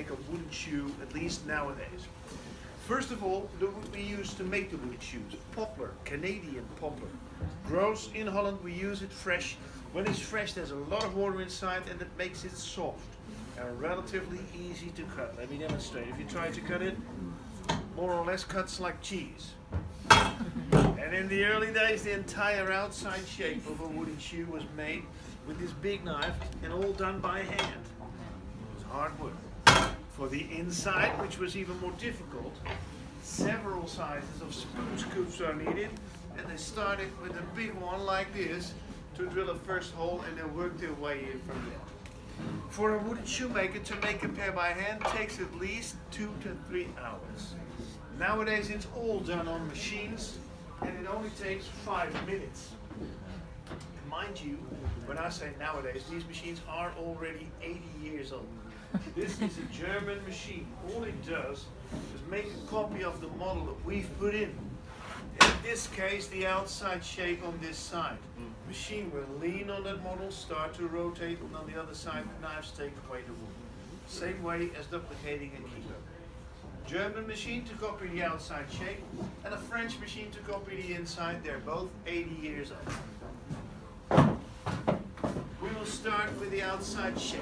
make a wooden shoe, at least nowadays. First of all, the wood we use to make the wooden shoes, poplar, Canadian poplar. Grows in Holland, we use it fresh. When it's fresh, there's a lot of water inside and it makes it soft and relatively easy to cut. Let me demonstrate. If you try to cut it, more or less cuts like cheese. and in the early days, the entire outside shape of a wooden shoe was made with this big knife and all done by hand. It was hard work for the inside, which was even more difficult, several sizes of spoon scoops are needed, and they started with a big one like this to drill a first hole and then work their way in from there. For a wooden shoemaker to make a pair by hand takes at least two to three hours. Nowadays it's all done on machines and it only takes five minutes. Mind you, when I say nowadays, these machines are already 80 years old. This is a German machine. All it does is make a copy of the model that we've put in. In this case, the outside shape on this side. Mm. Machine will lean on that model, start to rotate, and on the other side, the knives take away the wood. Same way as duplicating a key. German machine to copy the outside shape, and a French machine to copy the inside. They're both 80 years old. We will start with the outside shape.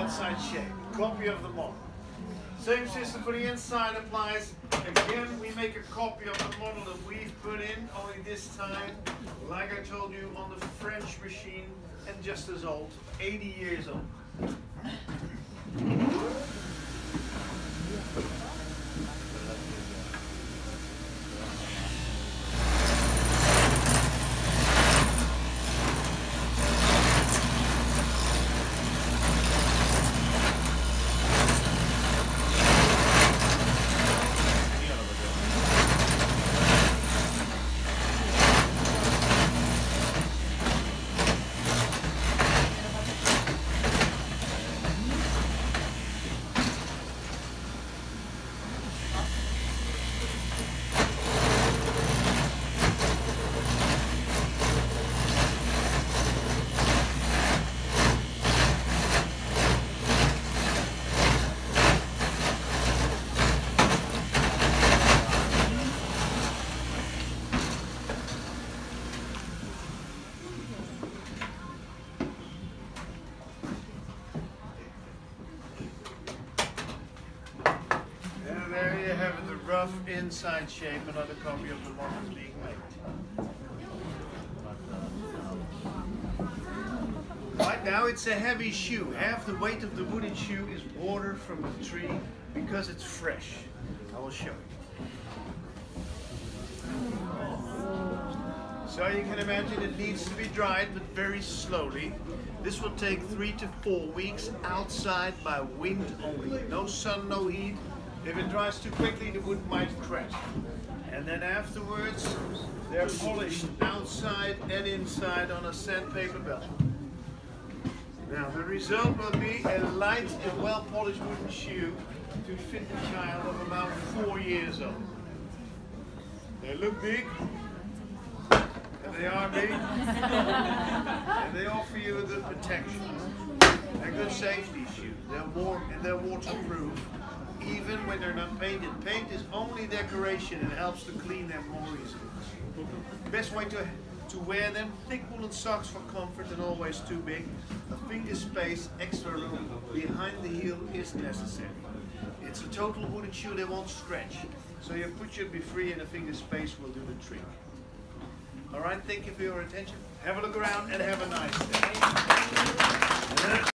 Outside shape. Copy of the model. Same system for the inside applies. Again, we make a copy of the model that we've put in, only this time, like I told you, on the French machine, and just as old, 80 years old. Rough inside shape, another copy of the model is being made. Uh, right now it's a heavy shoe. Half the weight of the wooden shoe is water from the tree because it's fresh. I will show you. So you can imagine it needs to be dried, but very slowly. This will take three to four weeks outside by wind only. No sun, no heat. If it dries too quickly, the wood might crack. And then afterwards, they're polished outside and inside on a sandpaper belt. Now the result will be a light and well polished wooden shoe to fit a child of about four years old. They look big, and they are big, and they offer you good protection. They're good safety shoes. They're warm and they're waterproof, even when they're not painted. Paint is only decoration and helps to clean them more easily. Best way to to wear them, thick woolen socks for comfort and always too big. A finger space, extra room behind the heel is necessary. It's a total wooden shoe that won't stretch. So your foot should be free and a finger space will do the trick. Alright, thank you for your attention. Have a look around and have a nice day.